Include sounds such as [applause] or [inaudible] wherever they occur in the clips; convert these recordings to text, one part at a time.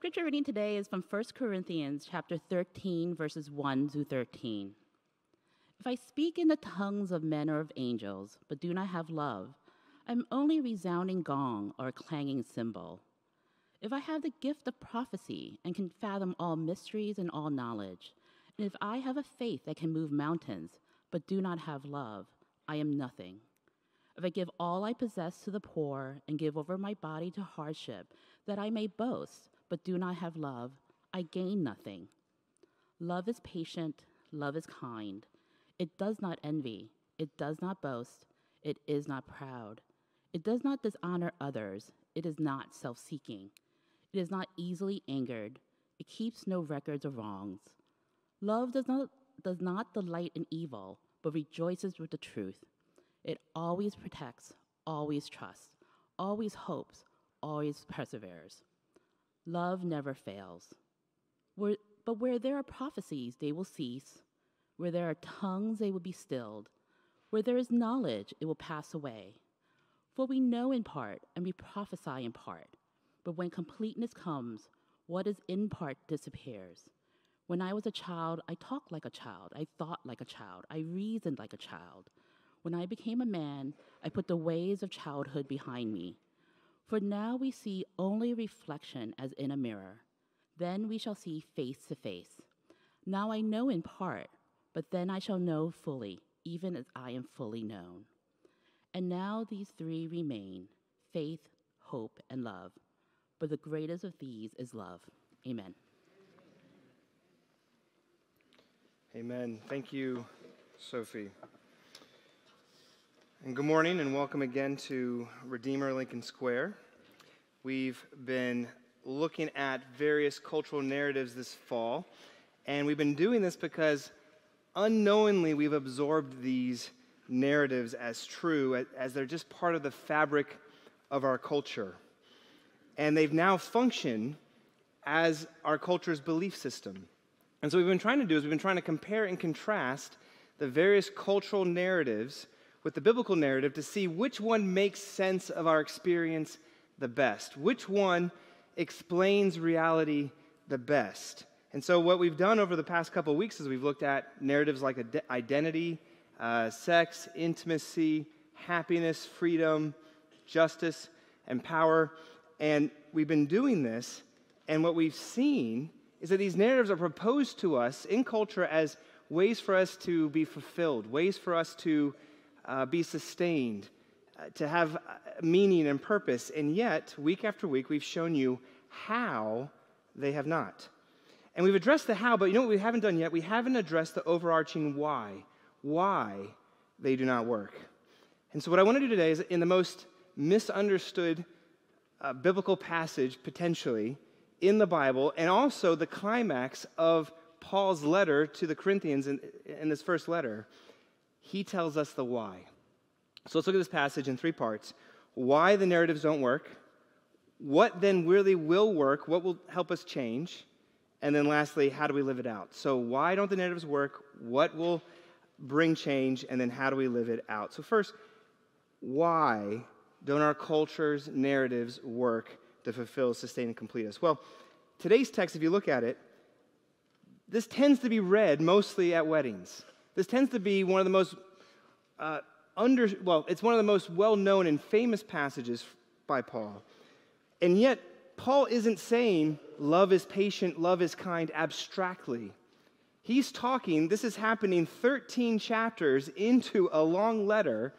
Scripture reading today is from 1 Corinthians chapter 13 verses 1 through 13. If I speak in the tongues of men or of angels, but do not have love, I'm only a resounding gong or a clanging cymbal. If I have the gift of prophecy and can fathom all mysteries and all knowledge, and if I have a faith that can move mountains, but do not have love, I am nothing. If I give all I possess to the poor and give over my body to hardship, that I may boast, but do not have love, I gain nothing. Love is patient, love is kind. It does not envy, it does not boast, it is not proud. It does not dishonor others, it is not self seeking. It is not easily angered, it keeps no records of wrongs. Love does not, does not delight in evil, but rejoices with the truth. It always protects, always trusts, always hopes, always perseveres. Love never fails. Where, but where there are prophecies, they will cease. Where there are tongues, they will be stilled. Where there is knowledge, it will pass away. For we know in part, and we prophesy in part. But when completeness comes, what is in part disappears. When I was a child, I talked like a child, I thought like a child, I reasoned like a child. When I became a man, I put the ways of childhood behind me. For now we see only reflection as in a mirror. Then we shall see face to face. Now I know in part, but then I shall know fully, even as I am fully known. And now these three remain faith, hope, and love. But the greatest of these is love. Amen. Amen. Thank you, Sophie. And good morning and welcome again to Redeemer Lincoln Square. We've been looking at various cultural narratives this fall, and we've been doing this because unknowingly we've absorbed these narratives as true, as they're just part of the fabric of our culture. And they've now functioned as our culture's belief system. And so, what we've been trying to do is we've been trying to compare and contrast the various cultural narratives with the biblical narrative to see which one makes sense of our experience the best, which one explains reality the best. And so, what we've done over the past couple weeks is we've looked at narratives like identity, uh, sex, intimacy, happiness, freedom, justice, and power. And we've been doing this, and what we've seen is that these narratives are proposed to us in culture as ways for us to be fulfilled, ways for us to uh, be sustained, uh, to have uh, meaning and purpose. And yet, week after week, we've shown you how they have not. And we've addressed the how, but you know what we haven't done yet? We haven't addressed the overarching why. Why they do not work. And so, what I want to do today is, in the most misunderstood uh, biblical passage, potentially, in the Bible and also the climax of Paul's letter to the Corinthians in, in this first letter, he tells us the why. So let's look at this passage in three parts why the narratives don't work, what then really will work, what will help us change, and then lastly, how do we live it out? So, why don't the narratives work? What will bring change? And then, how do we live it out? So, first, why don't our culture's narratives work to fulfill, sustain, and complete us? Well, today's text, if you look at it, this tends to be read mostly at weddings. This tends to be one of the most uh, under, well, it's one of the most well known and famous passages by Paul. And yet, Paul isn't saying love is patient, love is kind abstractly. He's talking, this is happening 13 chapters into a long letter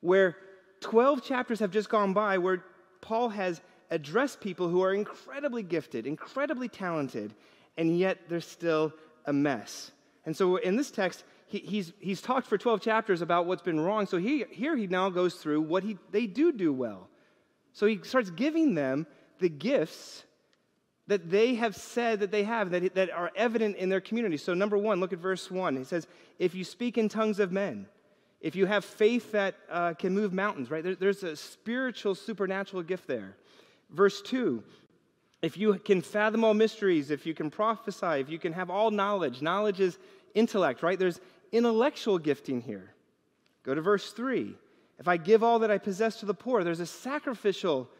where 12 chapters have just gone by where Paul has addressed people who are incredibly gifted, incredibly talented, and yet they're still a mess. And so in this text, he, he's, he's talked for 12 chapters about what's been wrong. So he, here he now goes through what he, they do do well. So he starts giving them the gifts that they have said that they have, that, that are evident in their community. So, number one, look at verse one. He says, If you speak in tongues of men, if you have faith that uh, can move mountains, right? There, there's a spiritual, supernatural gift there. Verse 2 if you can fathom all mysteries, if you can prophesy, if you can have all knowledge, knowledge is intellect, right? There's intellectual gifting here. Go to verse 3. If I give all that I possess to the poor, there's a sacrificial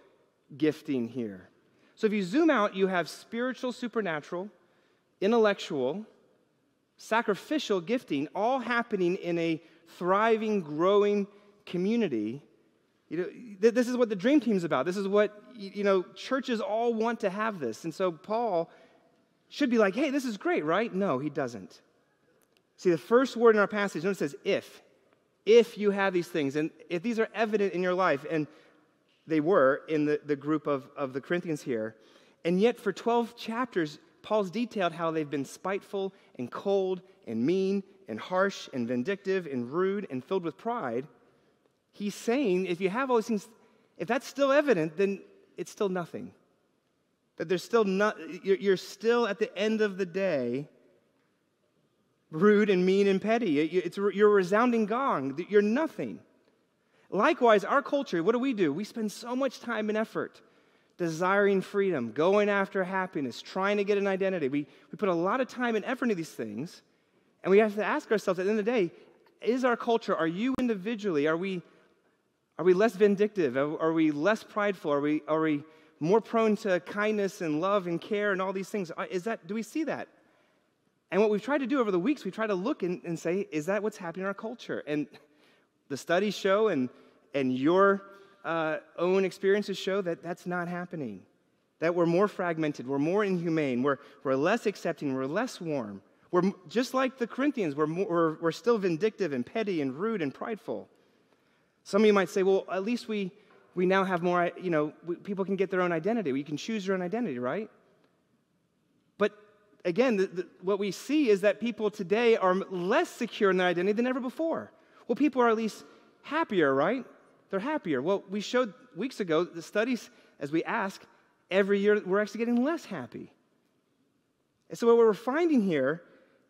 gifting here. So if you zoom out, you have spiritual, supernatural, intellectual, sacrificial gifting all happening in a thriving, growing community. You know, th- this is what the dream team's about. This is what, you know, churches all want to have this. And so Paul should be like, hey, this is great, right? No, he doesn't. See, the first word in our passage, notice it says if. If you have these things, and if these are evident in your life, and they were in the, the group of, of the Corinthians here, and yet for 12 chapters, Paul's detailed how they've been spiteful and cold and mean and harsh and vindictive and rude and filled with pride. He's saying if you have all these things, if that's still evident, then it's still nothing. That there's still not, you're still at the end of the day rude and mean and petty. It's, you're a resounding gong. You're nothing. Likewise, our culture, what do we do? We spend so much time and effort desiring freedom, going after happiness, trying to get an identity. We, we put a lot of time and effort into these things, and we have to ask ourselves at the end of the day is our culture, are you individually, are we, are we less vindictive? Are, we less prideful? Are we, are we more prone to kindness and love and care and all these things? Uh, is that, do we see that? And what we've tried to do over the weeks, we try to look and, and say, is that what's happening in our culture? And the studies show, and, and your uh, own experiences show that that's not happening. That we're more fragmented, we're more inhumane, we're, we're less accepting, we're less warm. We're just like the Corinthians, we're, more, we're, we're still vindictive and petty and rude and prideful. Some of you might say, well, at least we, we now have more, you know, people can get their own identity. We can choose your own identity, right? But again, the, the, what we see is that people today are less secure in their identity than ever before. Well, people are at least happier, right? They're happier. Well, we showed weeks ago the studies, as we ask, every year we're actually getting less happy. And so, what we're finding here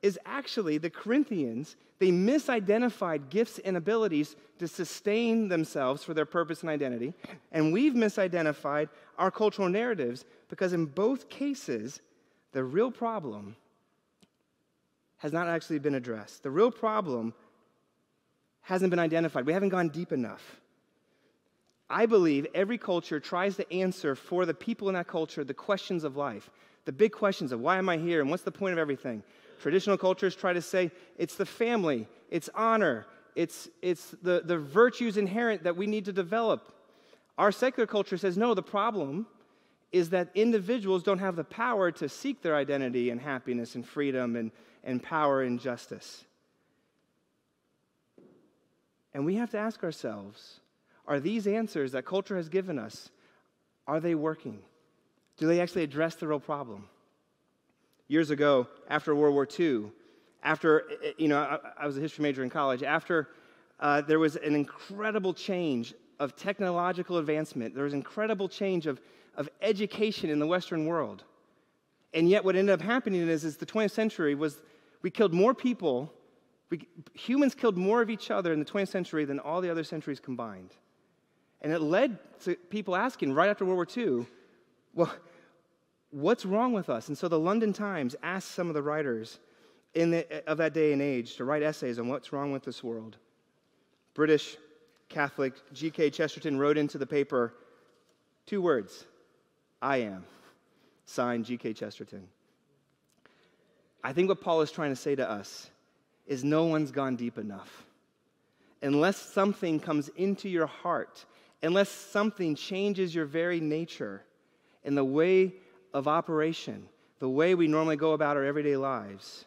is actually the Corinthians, they misidentified gifts and abilities to sustain themselves for their purpose and identity. And we've misidentified our cultural narratives because, in both cases, the real problem has not actually been addressed. The real problem hasn't been identified. We haven't gone deep enough. I believe every culture tries to answer for the people in that culture the questions of life, the big questions of why am I here and what's the point of everything. Traditional cultures try to say it's the family, it's honor, it's, it's the, the virtues inherent that we need to develop. Our secular culture says no, the problem is that individuals don't have the power to seek their identity and happiness and freedom and, and power and justice. And we have to ask ourselves are these answers that culture has given us are they working? Do they actually address the real problem? Years ago, after World War II, after, you know, I, I was a history major in college, after uh, there was an incredible change of technological advancement, there was incredible change of of education in the Western world. And yet, what ended up happening is, is the 20th century was we killed more people, we, humans killed more of each other in the 20th century than all the other centuries combined. And it led to people asking right after World War II, well, what's wrong with us? And so the London Times asked some of the writers in the, of that day and age to write essays on what's wrong with this world. British Catholic G.K. Chesterton wrote into the paper two words I am. Signed, G.K. Chesterton. I think what Paul is trying to say to us is no one's gone deep enough. Unless something comes into your heart, unless something changes your very nature in the way of operation, the way we normally go about our everyday lives,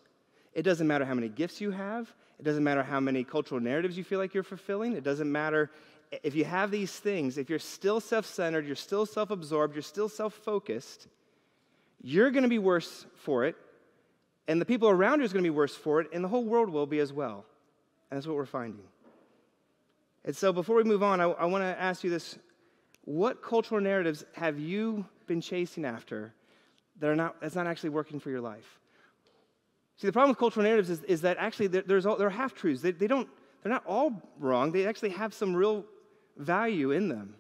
it doesn't matter how many gifts you have, it doesn't matter how many cultural narratives you feel like you're fulfilling, it doesn't matter if you have these things, if you're still self centered, you're still self absorbed, you're still self focused, you're going to be worse for it, and the people around you are going to be worse for it, and the whole world will be as well. And that's what we're finding. And so before we move on, I, I want to ask you this what cultural narratives have you been chasing after that are not, that's not actually working for your life? See, the problem with cultural narratives is, is that actually there's all, they're half truths. They, they don't, they're not all wrong. They actually have some real value in them,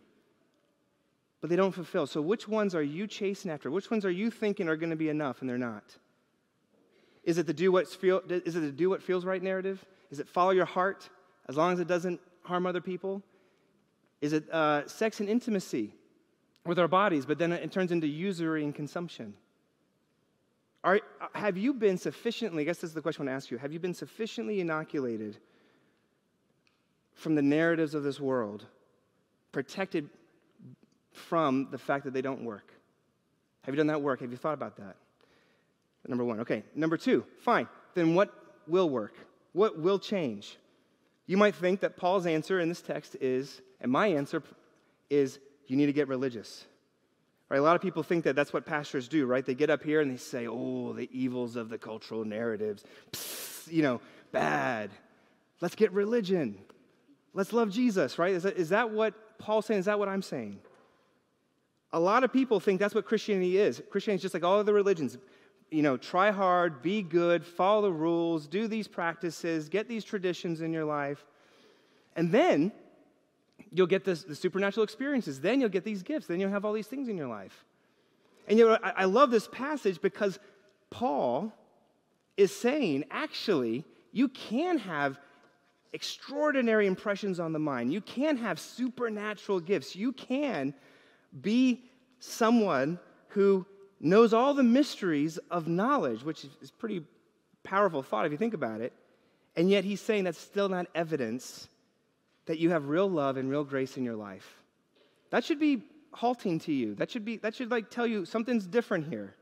but they don't fulfill. So, which ones are you chasing after? Which ones are you thinking are going to be enough and they're not? Is it the do what feel, is it the do what feels right narrative? Is it follow your heart as long as it doesn't harm other people? Is it uh, sex and intimacy? With our bodies, but then it turns into usury and consumption. Are, have you been sufficiently, I guess this is the question I want to ask you, have you been sufficiently inoculated from the narratives of this world, protected from the fact that they don't work? Have you done that work? Have you thought about that? Number one. Okay. Number two, fine. Then what will work? What will change? You might think that Paul's answer in this text is, and my answer is, you need to get religious. Right? A lot of people think that that's what pastors do, right? They get up here and they say, oh, the evils of the cultural narratives. Psst, you know, bad. Let's get religion. Let's love Jesus, right? Is that, is that what Paul's saying? Is that what I'm saying? A lot of people think that's what Christianity is. Christianity is just like all other religions. You know, try hard, be good, follow the rules, do these practices, get these traditions in your life. And then you'll get this, the supernatural experiences. Then you'll get these gifts. Then you'll have all these things in your life. And you know, I, I love this passage because Paul is saying, actually, you can have extraordinary impressions on the mind. You can have supernatural gifts. You can be someone who knows all the mysteries of knowledge, which is pretty powerful thought if you think about it. And yet he's saying that's still not evidence that you have real love and real grace in your life. That should be halting to you. That should be that should like tell you something's different here.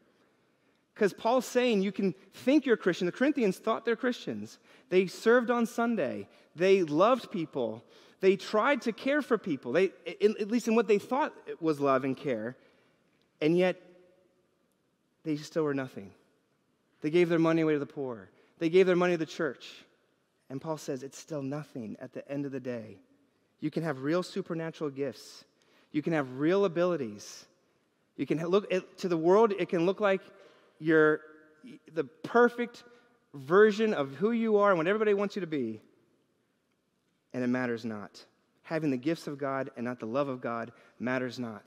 Because Paul's saying you can think you're Christian. The Corinthians thought they're Christians. They served on Sunday. They loved people. They tried to care for people. They, at least in what they thought was love and care. And yet, they still were nothing. They gave their money away to the poor. They gave their money to the church. And Paul says it's still nothing at the end of the day. You can have real supernatural gifts, you can have real abilities. You can look to the world, it can look like you're the perfect version of who you are and what everybody wants you to be. And it matters not. Having the gifts of God and not the love of God matters not.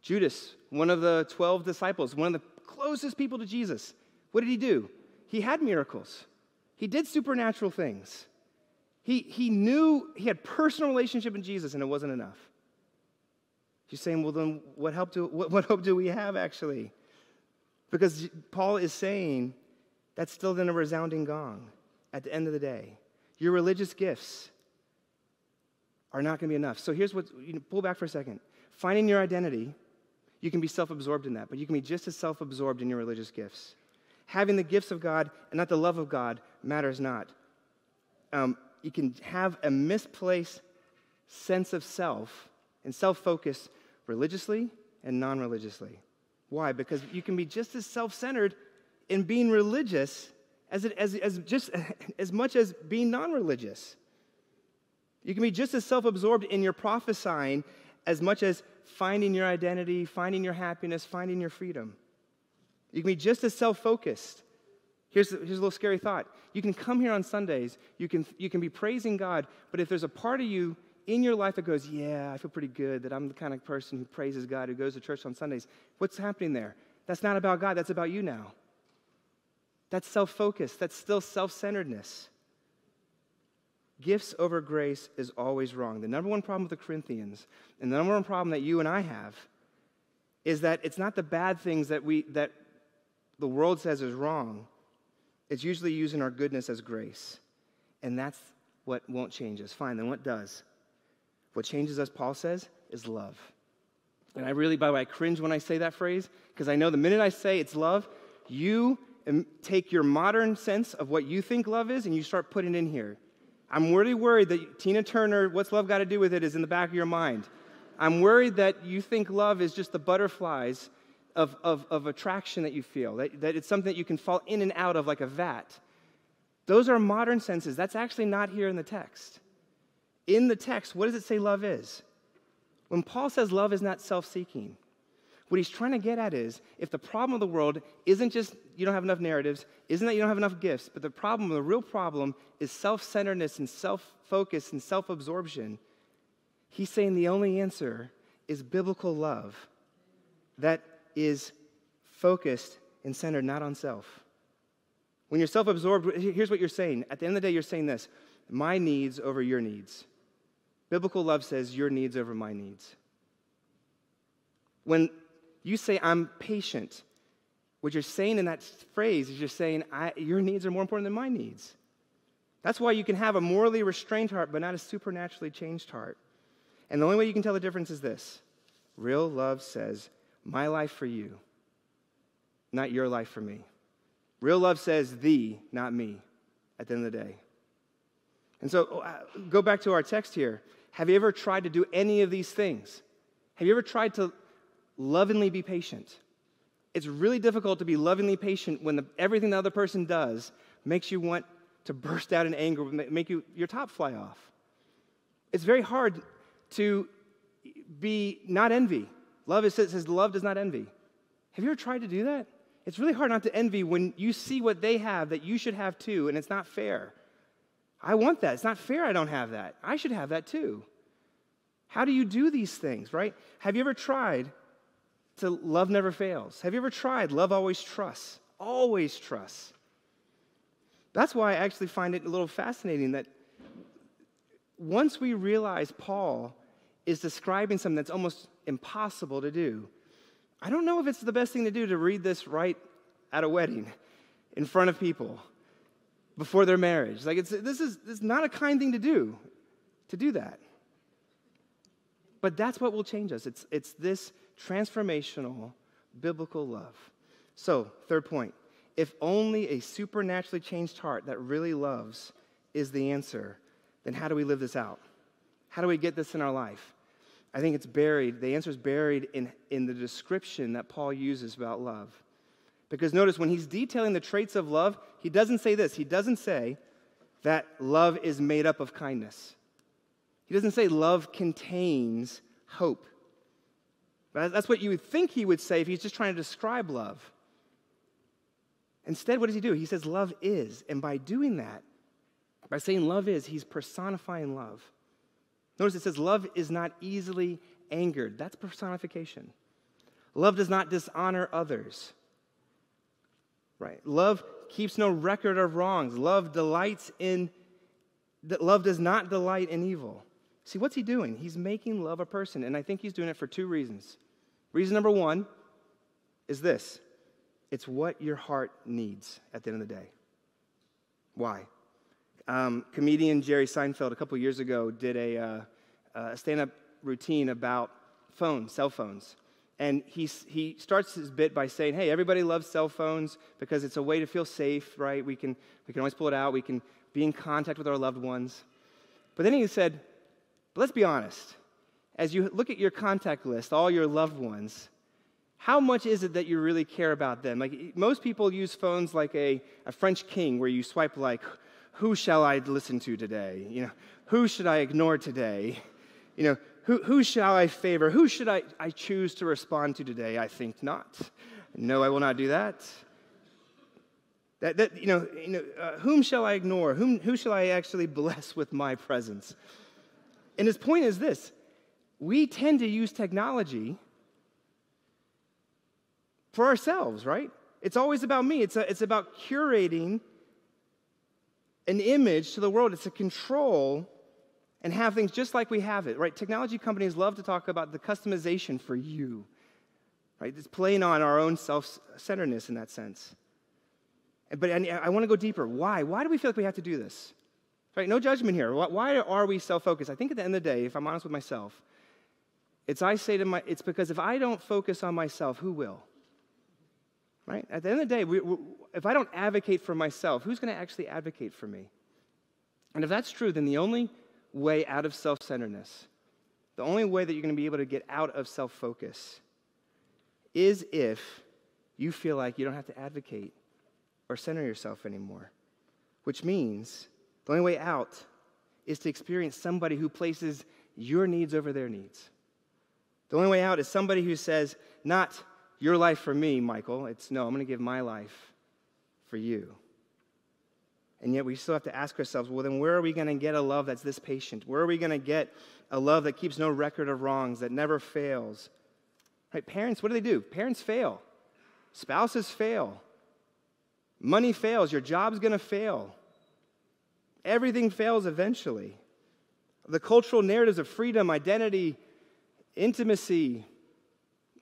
Judas, one of the 12 disciples, one of the closest people to Jesus, what did he do? He had miracles. He did supernatural things. He, he knew he had personal relationship with Jesus, and it wasn't enough. He's saying, well, then what, help do, what, what hope do we have actually? Because Paul is saying that's still then a resounding gong at the end of the day. Your religious gifts are not going to be enough. So here's what, you know, pull back for a second. Finding your identity, you can be self absorbed in that, but you can be just as self absorbed in your religious gifts having the gifts of God and not the love of God matters not. Um, you can have a misplaced sense of self and self focus religiously and non religiously. Why? Because you can be just as self centered in being religious as, it, as, as, just, [laughs] as much as being non religious. You can be just as self absorbed in your prophesying as much as finding your identity, finding your happiness, finding your freedom. You can be just as self focused. Here's, here's a little scary thought. You can come here on Sundays, you can, you can be praising God, but if there's a part of you in your life that goes, Yeah, I feel pretty good that I'm the kind of person who praises God, who goes to church on Sundays, what's happening there? That's not about God, that's about you now. That's self focused, that's still self centeredness. Gifts over grace is always wrong. The number one problem with the Corinthians, and the number one problem that you and I have, is that it's not the bad things that we that the world says is wrong, it's usually using our goodness as grace. And that's what won't change us. Fine, then what does? What changes us, Paul says, is love. And I really, by the way, I cringe when I say that phrase because I know the minute I say it's love, you take your modern sense of what you think love is and you start putting it in here. I'm really worried that Tina Turner, what's love got to do with it, is in the back of your mind. I'm worried that you think love is just the butterflies of, of, of attraction that you feel, that, that it's something that you can fall in and out of like a vat. Those are modern senses. That's actually not here in the text. In the text, what does it say love is? When Paul says love is not self seeking, what he's trying to get at is if the problem of the world isn't just you don't have enough narratives, isn't that you don't have enough gifts, but the problem, the real problem, is self centeredness and self focus and self absorption, he's saying the only answer is biblical love that is focused and centered not on self. When you're self absorbed, here's what you're saying. At the end of the day, you're saying this my needs over your needs. Biblical love says your needs over my needs. when you say, I'm patient, what you're saying in that phrase is you're saying, Your needs are more important than my needs. That's why you can have a morally restrained heart, but not a supernaturally changed heart. And the only way you can tell the difference is this real love says, My life for you, not your life for me. Real love says, Thee, not me, at the end of the day. And so, uh, go back to our text here. Have you ever tried to do any of these things? Have you ever tried to lovingly be patient? It's really difficult to be lovingly patient when the, everything the other person does makes you want to burst out in anger, make you, your top fly off. It's very hard to be not envy. Love is, says love does not envy. Have you ever tried to do that? It's really hard not to envy when you see what they have that you should have too, and it's not fair. I want that. It's not fair I don't have that. I should have that too. How do you do these things, right? Have you ever tried to love never fails? Have you ever tried love always trusts? Always trusts. That's why I actually find it a little fascinating that once we realize Paul is describing something that's almost impossible to do, I don't know if it's the best thing to do to read this right at a wedding in front of people before their marriage. Like, it's, this, is, this is not a kind thing to do, to do that. But that's what will change us. It's, it's this transformational biblical love. So, third point if only a supernaturally changed heart that really loves is the answer, then how do we live this out? How do we get this in our life? I think it's buried, the answer is buried in, in the description that Paul uses about love. Because notice when he's detailing the traits of love, he doesn't say this. He doesn't say that love is made up of kindness. He doesn't say love contains hope. That's what you would think he would say if he's just trying to describe love. Instead, what does he do? He says love is. And by doing that, by saying love is, he's personifying love. Notice it says love is not easily angered. That's personification. Love does not dishonor others. Right? Love keeps no record of wrongs. Love delights in that love does not delight in evil. See, what's he doing? He's making love a person, and I think he's doing it for two reasons. Reason number one is this it's what your heart needs at the end of the day. Why? Um, comedian Jerry Seinfeld a couple years ago did a, uh, Uh, a stand up routine about phones, cell phones. And he, he starts his bit by saying, hey, everybody loves cell phones because it's a way to feel safe, right? We can, we can always pull it out, we can be in contact with our loved ones. But then he said, but let's be honest. As you look at your contact list, all your loved ones, how much is it that you really care about them? Like most people use phones like a, a French king where you swipe like, who shall I listen to today? You know, who should I ignore today? You know, who, who shall I favor? Who should I, I choose to respond to today? I think not. No, I will not do that. That, that you know, you know uh, whom shall I ignore? Whom, who shall I actually [laughs] bless with my presence? And his point is this we tend to use technology for ourselves, right? It's always about me. It's, a, it's about curating an image to the world. It's a control and have things just like we have it, right? Technology companies love to talk about the customization for you, right? It's playing on our own self centeredness in that sense. But I, want to go deeper. Why? Why do we feel like we have to do this? Right? No judgment here. Why are we self focused? I think at the end of the day, if I'm honest with myself, it's I say to my, it's because if I don't focus on myself, who will? Right? At the end of the day, we, we, if I don't advocate for myself, who's going to actually advocate for me? And if that's true, then the only way out of self centeredness, the only way that you're going to be able to get out of self focus is if you feel like you don't have to advocate or center yourself anymore, which means the only way out is to experience somebody who places your needs over their needs. The only way out is somebody who says, not your life for me, Michael. It's no, I'm going to give my life for you. And yet we still have to ask ourselves, well, then where are we going to get a love that's this patient? Where are we going to get a love that keeps no record of wrongs, that never fails? Right? Parents, what do they do? Parents fail. Spouses fail. Money fails. Your job's going to fail. Everything fails eventually. The cultural narratives of freedom, identity, intimacy,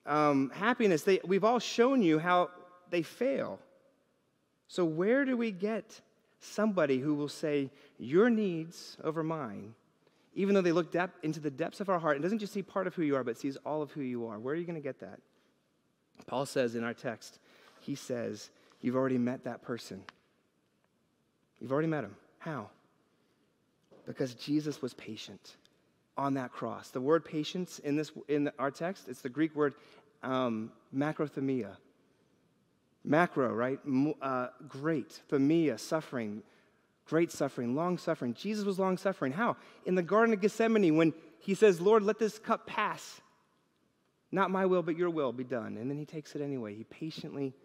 um, happiness, they, we've all shown you how they fail. So, where do we get somebody who will say, Your needs over mine, even though they look dep- into the depths of our heart and doesn't just see part of who you are, but sees all of who you are? Where are you going to get that? Paul says in our text, he says, You've already met that person. You've already met him. How? Because Jesus was patient on that cross. The word patience in, this, in our text, it's the Greek word um, macrothemia. Macro, right? Uh, great. Themia, suffering. Great suffering, long suffering. Jesus was long suffering. How? In the Garden of Gethsemane, when he says, Lord, let this cup pass. Not my will, but your will be done. And then he takes it anyway. He patiently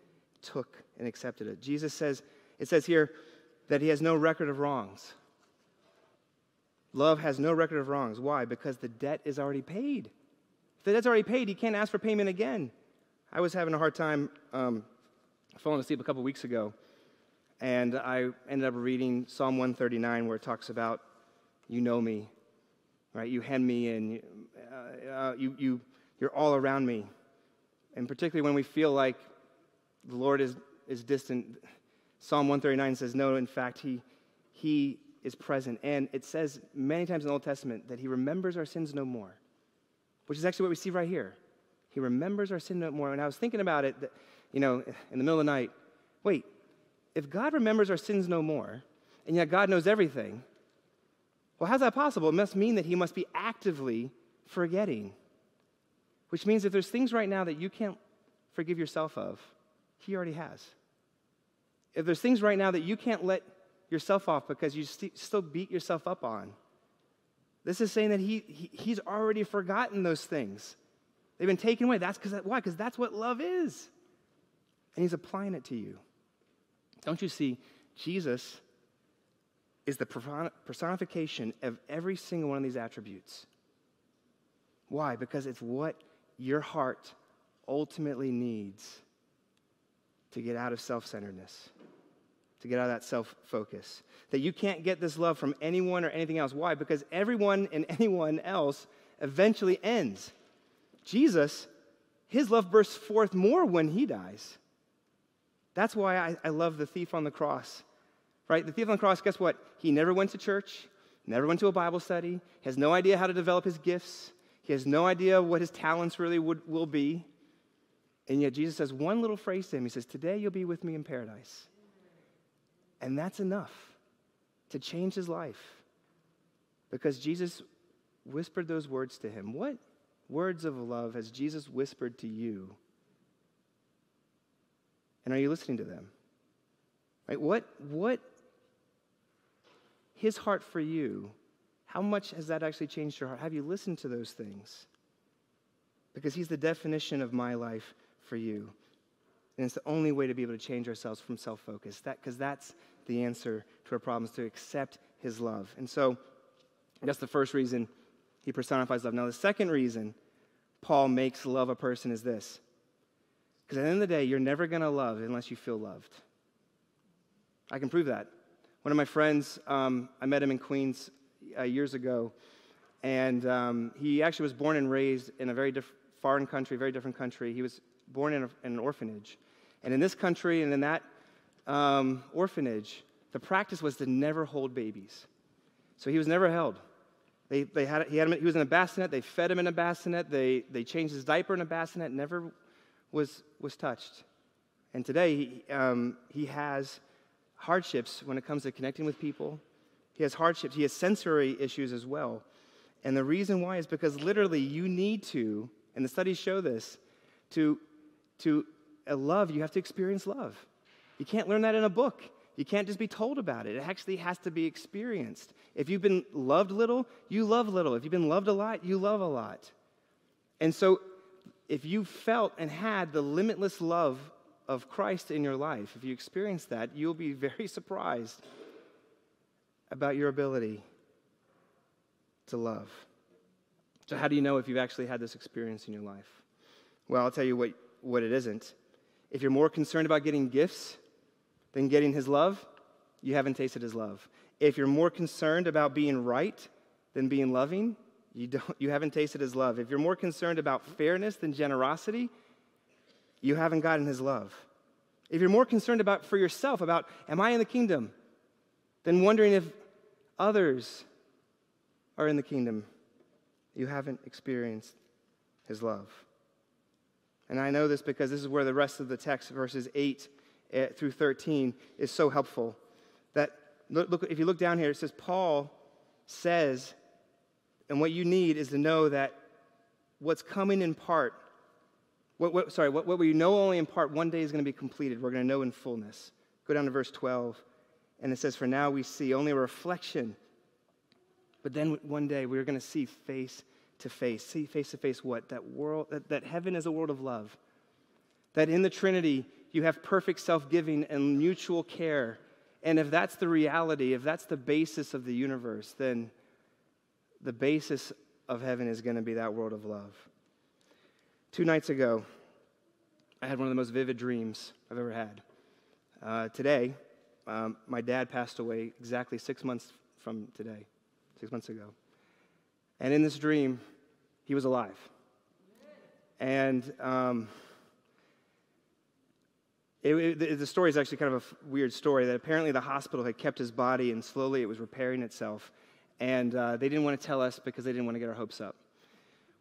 took and accepted it. Jesus says, it says here that he has no record of wrongs. Love has no record of wrongs. Why? Because the debt is already paid. If the debt's already paid, he can't ask for payment again. I was having a hard time um, falling asleep a couple weeks ago, and I ended up reading Psalm 139 where it talks about, You know me, right? You hem me in, uh, uh, you, you, you're all around me. And particularly when we feel like the Lord is, is distant, Psalm 139 says, No, in fact, he, he is present. And it says many times in the Old Testament that he remembers our sins no more, which is actually what we see right here. He remembers our sin no more. And I was thinking about it, that, you know, in the middle of the night. Wait, if God remembers our sins no more, and yet God knows everything, well, how's that possible? It must mean that he must be actively forgetting. Which means if there's things right now that you can't forgive yourself of, he already has. If there's things right now that you can't let yourself off because you st- still beat yourself up on. This is saying that he, he, he's already forgotten those things. They've been taken away. That's because why? Because that's what love is. And he's applying it to you. Don't you see? Jesus is the personification of every single one of these attributes. Why? Because it's what your heart ultimately needs to get out of self centeredness to get out of that self focus. That you can't get this love from anyone or anything else. Why? Because everyone and [laughs] anyone else eventually ends. Jesus, his love bursts forth more when he dies. That's why I, I love the thief on the cross. Right? The thief on the cross, guess what? He never went to church, never went to a Bible study, has no idea how to develop his gifts, he has no idea what his talents really would, will be. And yet Jesus says one little phrase to him. He says, Today you'll be with me in paradise. And that's enough to change his life because Jesus whispered those words to him. What words of love has Jesus whispered to you? And are you listening to them? Right? What, what his heart for you, how much has that actually changed your heart? Have you listened to those things? Because he's the definition of my life for you. And it's the only way to be able to change ourselves from self focus. That, because that's the answer to our problems, to accept his love. And so that's the first reason he personifies love. Now, the second reason Paul makes love a person is this. Because at the end of the day, you're never going to love unless you feel loved. I can prove that. One of my friends, um, I met him in Queens uh, years ago, and um, he actually was born and raised in a very diff- foreign country, very different country. He was born in, a, in an orphanage. And in this country and in that um, orphanage, the practice was to never hold babies. So he was never held. They, they had, he, had him, he was in a bassinet. They fed him in a bassinet. They, they changed his diaper in a bassinet. Never was, was touched. And today, he, um, he has hardships when it comes to connecting with people. He has hardships. He has sensory issues as well. And the reason why is because literally you need to, and the studies show this, to, to love, you have to experience love. You can't learn that in a book. You can't just be told about it. It actually has to be experienced. If you've been loved little, you love little. If you've been loved a lot, you love a lot. And so, if you felt and had the limitless love of Christ in your life, if you experienced that, you'll be very [laughs] surprised about your ability to love. So, how do you know if you've actually had this experience in your life? Well, I'll tell you what, what it isn't. If you're more concerned about getting gifts than getting his love, you haven't tasted his love. If you're more concerned about being right than being loving, you, don't, you haven't tasted his love. If you're more concerned about fairness than generosity, you haven't gotten his love. If you're more concerned about for yourself, about am I in the kingdom, than wondering if others are in the kingdom, you haven't experienced his love. And I know this because this is where the rest of the text, verses 8 eh, through 13, is so helpful. That, look, look, if you look down here, it says, Paul says, and what you need is to know that what's coming in part, what, what, sorry, what, what we know only in part, one day is going to be completed. We're going to know in fullness. Go down to verse 12, and it says, For now we see only a reflection, but then one day we're going to see face to face. See face to face what? That world, that, that heaven is a world of love. That in the Trinity, you have perfect self giving and mutual care. And if that's the reality, if that's the basis of the universe, then the basis of heaven is going to be that world of love. Two nights ago, I had one of the most vivid dreams I've ever had. Uh, today, um, my dad passed away exactly six months from today, six months ago. And in this dream, he was alive. And um, it, it, the story is actually kind of a weird story that apparently the hospital had kept his body and slowly it was repairing itself. And uh, they didn't want to tell us because they didn't want to get our hopes up.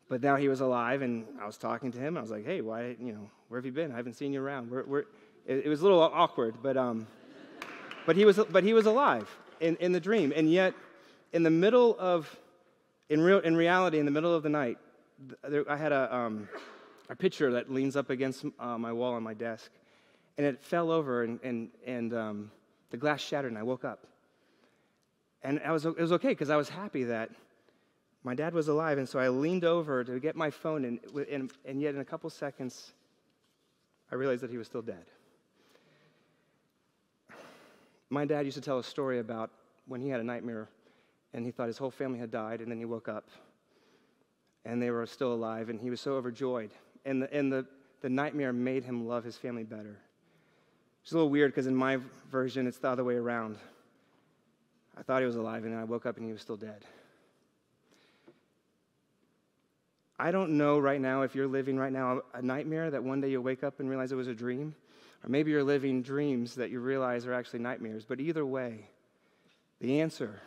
But now he was alive, and I was talking to him. I was like, hey, why, you know, where have you been? I haven't seen you around. We're, we're, it, it, was a little awkward, but, um, but, he, was, but he was alive in, in the dream. And yet, in the middle of, in, real, in reality, in the middle of the night, there, I had a, um, a picture that leans up against uh, my wall on my desk. And it fell over, and, and, and um, the glass shattered, and I woke up. And I was, it was okay because I was happy that my dad was alive. And so I leaned over to get my phone, and, and, and yet in a couple seconds, I realized that he was still dead. My dad used to tell a story about when he had a nightmare and he thought his whole family had died, and then he woke up and they were still alive, and he was so overjoyed. And the, and the, the nightmare made him love his family better. It's a little weird because in my version, it's the other way around. I thought he was alive, and then I woke up and he was still dead. I don't know right now if you're living right now a nightmare that one day you'll wake up and realize it was a dream, or maybe you're living dreams that you realize are actually nightmares. But either way, the answer,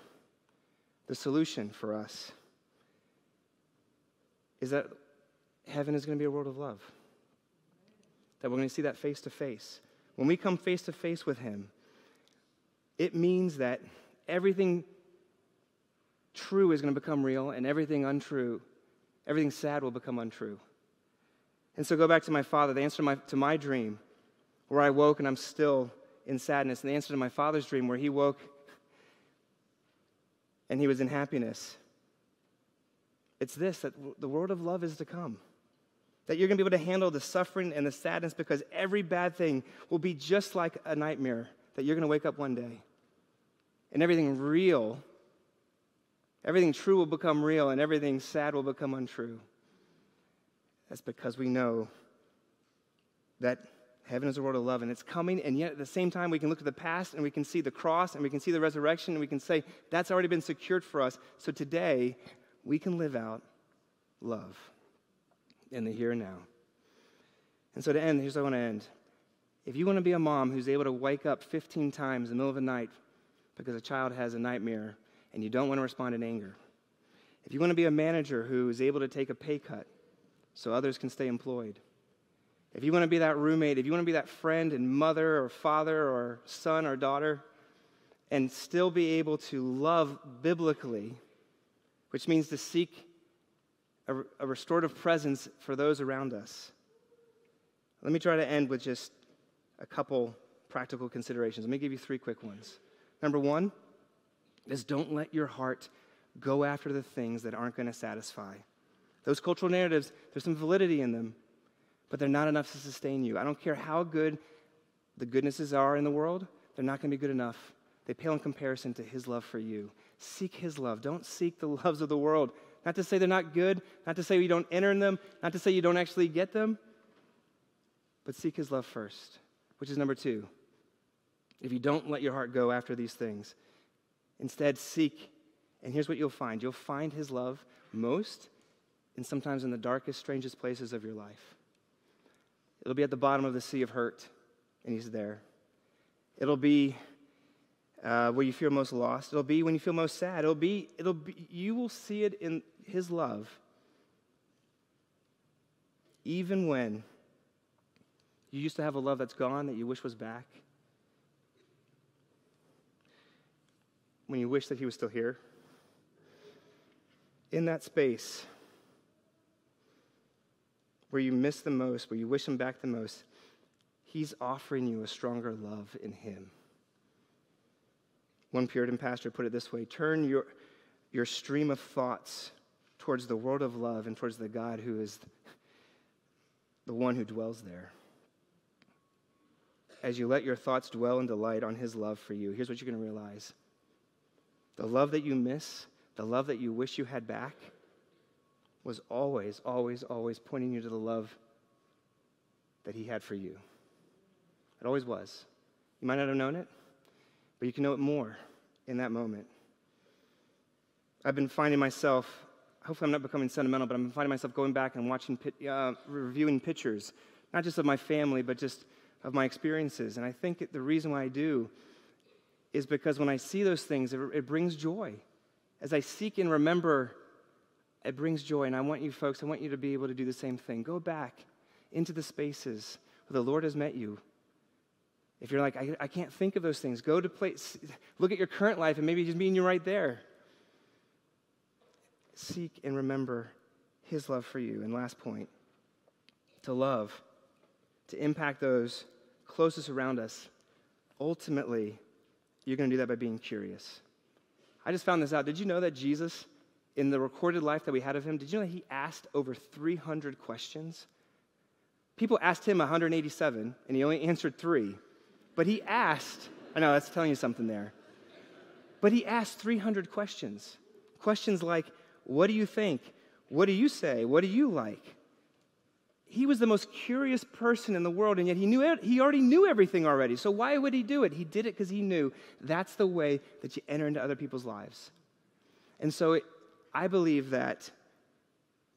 the solution for us, is that heaven is going to be a world of love. That we're going to see that face to face. When we come face to face with Him, it means that everything true is going to become real, and everything untrue, everything sad will become untrue. And so go back to my father, the answer to my, to my dream, where I woke and I'm still in sadness, and the answer to my father's dream, where he woke and he was in happiness. It's this that the world of love is to come. That you're going to be able to handle the suffering and the sadness because every bad thing will be just like a nightmare that you're going to wake up one day and everything real, everything true will become real, and everything sad will become untrue. That's because we know that heaven is a world of love and it's coming, and yet at the same time, we can look at the past and we can see the cross and we can see the resurrection and we can say that's already been secured for us. So today, we can live out love in the here and now. And so to end, here's how I want to end. If you want to be a mom who's able to wake up 15 times in the middle of the night because a child has a nightmare and you don't want to respond in anger. If you want to be a manager who is able to take a pay cut so others can stay employed. If you want to be that roommate, if you want to be that friend and mother or father or son or daughter, and still be able to love biblically, which means to seek a, a, restorative presence for those around us. Let me try to end with just a couple practical considerations. Let me give you three quick ones. Number one is don't let your heart go after the things that aren't going to satisfy. Those cultural narratives, there's some validity in them, but they're not enough to sustain you. I don't care how good the goodnesses are in the world, they're not going to be good enough. They pale in comparison to His love for you. Seek His love. Don't seek the [laughs] loves of the world. Not to say they're not good, not to say you don't enter in them, not to say you don't actually get them, but seek His love first, which is number two if you don't let your heart go after these things. Instead, seek And here's what you'll find you'll find his love most and sometimes in the darkest, strangest places of your life. It'll be at the bottom of the sea of hurt, and he's there. It'll be uh, where you feel most lost. It'll be when you feel most sad. It'll be, it'll be, you will see it in his love, even when you used to have a love that's gone that you wish was back. When you wish that he was still here. In that space where you miss the most, where you wish him back the most, he's offering you a stronger love in him. One Puritan pastor put it this way turn your, your stream of thoughts towards the world of love and towards the God who is the one who dwells there as you let your thoughts dwell and delight on His love for you, here's what you're going to realize the love that you miss, the love that you wish you had back, was always, always, always pointing you to the love that He had for you. It always was. You might not have known it, but you can know it more in that moment. I've been finding myself, hopefully, I'm not becoming sentimental, but I'm finding myself going back and watching, uh, reviewing pictures, not just of my family, but just of my experiences. And I think the reason why I do is because when I see those things, it, it brings joy. As I seek and remember, it brings joy. And I want you folks, I want you to be able to do the same thing. Go back into the spaces where the Lord has met you. If you're like, I, I can't think of those things, go to place, look at your current life and maybe just meeting you right there. Seek and remember his love for you. And last point, to love, to impact those closest around us, ultimately, you're going to do that by being curious. I just found this out. Did you know that Jesus, in the recorded life that we had of him, did you know that he asked over 300 questions? People asked him 187, and he only answered three. But he asked, I know that's telling you something there. But he asked 300 questions. Questions like, What do you think? What do you say? What do you like? He was the most curious person in the world, and yet he knew he already knew everything already. So why would he do it? He did it because he knew that's the way that you enter into other people's lives. And so it, I believe that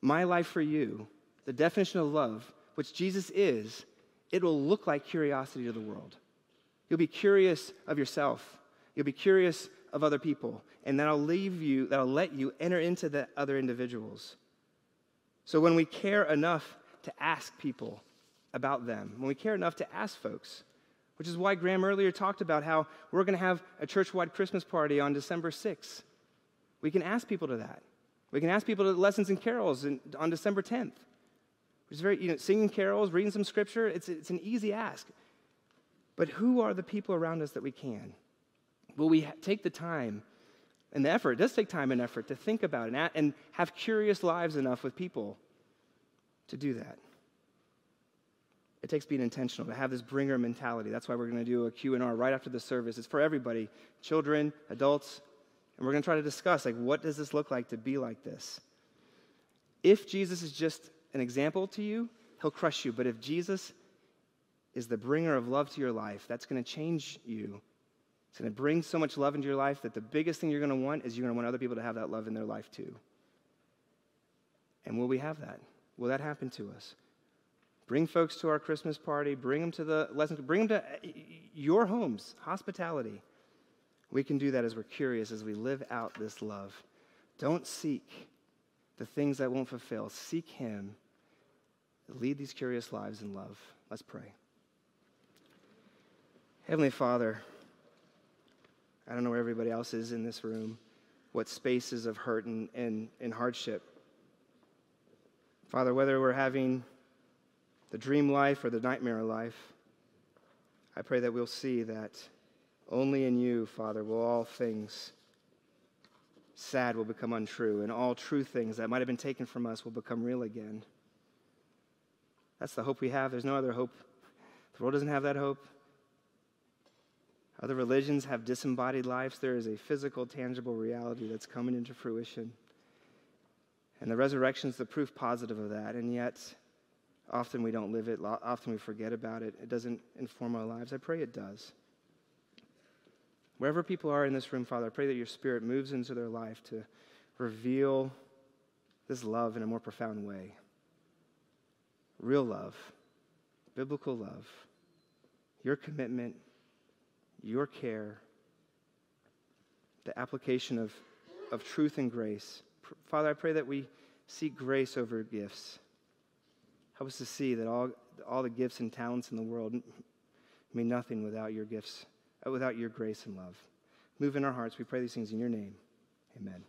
my life for you, the definition of love, which Jesus is, it will look like curiosity to the world. You'll be curious of yourself. You'll be curious of other people, and that'll leave you, that'll let you enter into the other individuals. So when we care enough to ask people about them, when we care enough to ask folks, which is why Graham earlier talked about how we're going to have a church wide Christmas party on December 6th. We can ask people to that. We can ask people to lessons and carols in, on December 10th, which is very, you know, singing carols, reading some scripture, it's, it's an easy ask. But who are the people around us that we can? Will we ha- take the time and the effort? It does take time and effort to think about it and have curious lives enough with people to do that. It takes being intentional to have this bringer mentality. That's why we're going to do a Q&R right after the service. It's for everybody, children, adults, and we're going to try to discuss like what does this look like to be like this? If Jesus is just an example to you, he'll crush you, but if Jesus is the bringer of love to your life, that's going to change you. It's going to bring so much love into your life that the biggest thing you're going to want is you're going to want other people to have that love in their life too. And will we have that? Will that happen to us? Bring folks to our Christmas party, bring them to the lesson, bring them to uh, your homes, hospitality. We can do that as we're curious, as we live out this love. Don't seek the things that won't fulfill. Seek Him. Lead these curious lives in love. Let's pray. Heavenly Father, I don't know where everybody else is in this room, what spaces of hurt and, and, and hardship Father, whether we're having the dream life or the nightmare life, I pray that we'll see that only in you, Father, will all things sad will become untrue, and all true things that might have been taken from us will become real again. That's the hope we have. There's no other hope. The world doesn't have that hope. Other religions have disembodied lives. There is a physical, tangible reality that's coming into fruition. And the resurrection is the proof positive of that. And yet, often we don't live it, often we forget about it. It doesn't inform our lives. I pray it does. Wherever people are in this room, Father, I pray that your Spirit moves into their life to reveal this love in a more profound way. Real love, biblical love, your commitment, your care, the application of, of truth and grace. Father, I pray that we seek grace over gifts. Help us to see that all, all the gifts and talents in the world mean nothing without your gifts, uh, without your grace and love. Move in our hearts. We pray these things in your name. Amen.